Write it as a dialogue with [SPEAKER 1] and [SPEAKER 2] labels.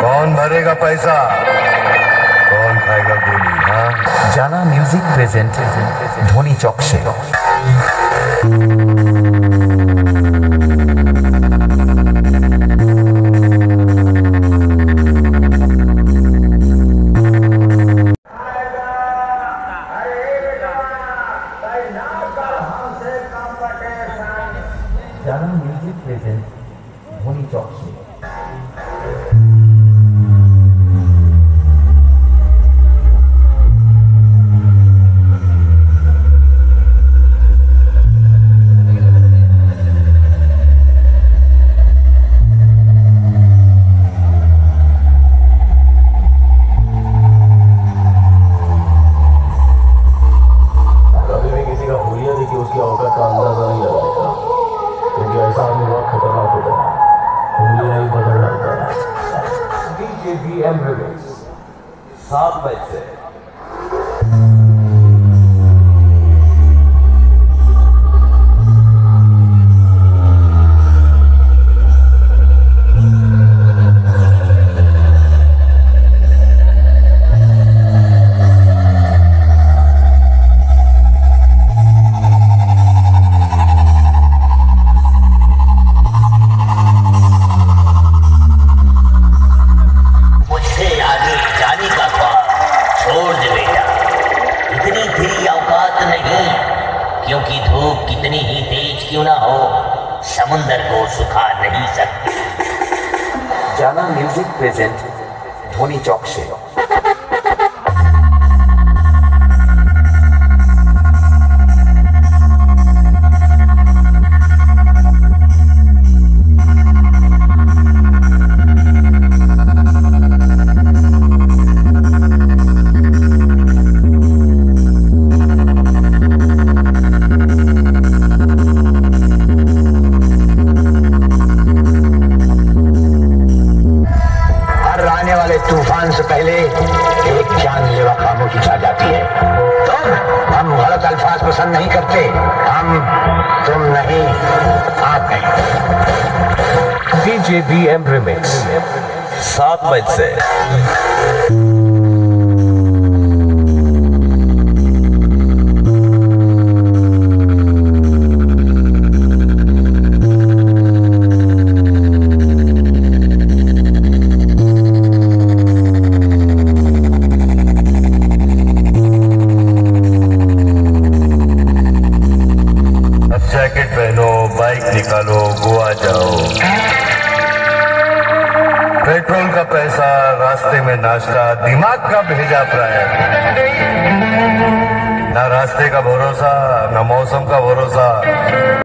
[SPEAKER 1] कौन भरेगा पैसा? कौन खाएगा गोली हाँ?
[SPEAKER 2] जाना म्यूज़िक प्रेजेंट धोनी
[SPEAKER 3] चौक से। जाना म्यूज़िक प्रेजेंट धोनी चौक औकात का अंदाज़ा नहीं लगाएगा क्योंकि ऐसा आदमी बहुत खतरनाक होता है उंगलियाँ ही बदल डालता है डीजे बी एम रिमिक्स सात बजे
[SPEAKER 4] कितनी ही तेज क्यों ना हो? समुंदर को सुखा नहीं सकती।
[SPEAKER 2] जाना म्यूज़िक प्रेजेंट
[SPEAKER 5] धोनी चौक से तूफ़ान से पहले एक जानलेवा खामोशी छा जाती है। तुम, हम गलत अल्फाज पसंद नहीं करते। हम, तुम नहीं, आप नहीं।
[SPEAKER 3] डीजे बी एम रिमिक्स सात बजे से।
[SPEAKER 1] जैकेट पहनो, बाइक निकालो, गोवा जाओ। पेट्रोल का पैसा, रास्ते में नाश्ता, दिमाग का भेजा प्राय। ना रास्ते का भरोसा, ना मौसम का भरोसा।